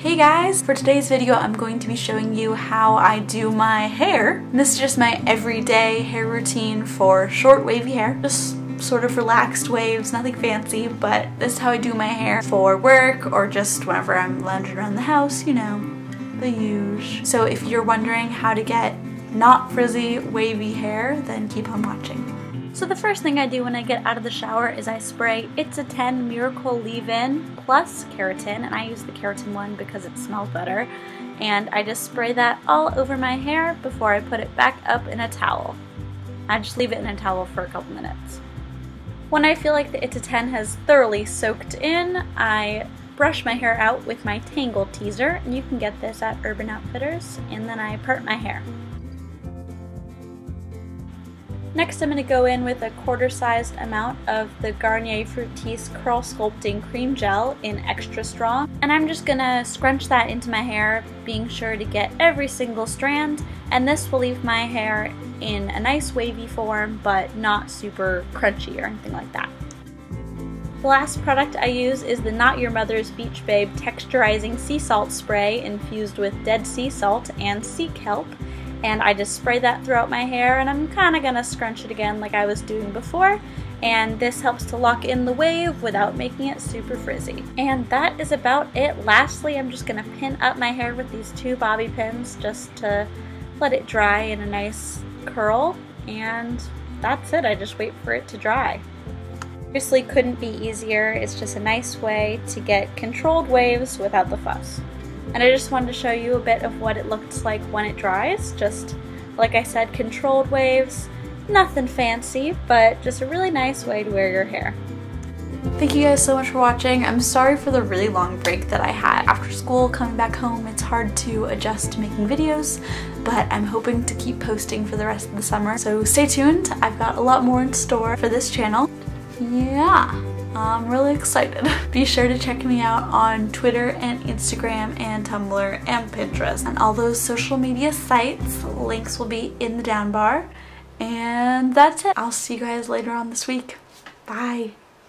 Hey guys! For today's video I'm going to be showing you how I do my hair. This is just my everyday hair routine for short wavy hair. Just sort of relaxed waves, nothing fancy, but this is how I do my hair for work or just whenever I'm lounging around the house, you know, the usual. So if you're wondering how to get not frizzy wavy hair, then keep on watching. So the first thing I do when I get out of the shower is I spray It's a 10 Miracle Leave-In plus keratin, and I use the keratin one because it smells better. And I just spray that all over my hair before I put it back up in a towel. I just leave it in a towel for a couple minutes. When I feel like the It's a 10 has thoroughly soaked in, I brush my hair out with my Tangle Teezer, and you can get this at Urban Outfitters, and then I part my hair. Next I'm going to go in with a quarter sized amount of the Garnier Fructis Curl Sculpting Cream Gel in Extra Strong and I'm just going to scrunch that into my hair being sure to get every single strand. And this will leave my hair in a nice wavy form but not super crunchy or anything like that. The last product I use is the Not Your Mother's Beach Babe Texturizing Sea Salt Spray infused with dead sea salt and sea kelp and I just spray that throughout my hair and I'm kind of going to scrunch it again like I was doing before and this helps to lock in the wave without making it super frizzy. And that is about it. Lastly, I'm just going to pin up my hair with these two bobby pins just to let it dry in a nice curl and that's it. I just wait for it to dry. Seriously couldn't be easier. It's just a nice way to get controlled waves without the fuss. And I just wanted to show you a bit of what it looks like when it dries. Just, like I said, controlled waves. Nothing fancy, but just a really nice way to wear your hair. Thank you guys so much for watching. I'm sorry for the really long break that I had after school coming back home. It's hard to adjust to making videos, but I'm hoping to keep posting for the rest of the summer. So stay tuned. I've got a lot more in store for this channel. Yeah. I'm really excited. Be sure to check me out on Twitter and Instagram and Tumblr and Pinterest and all those social media sites. Links will be in the down bar. And that's it. I'll see you guys later on this week. Bye.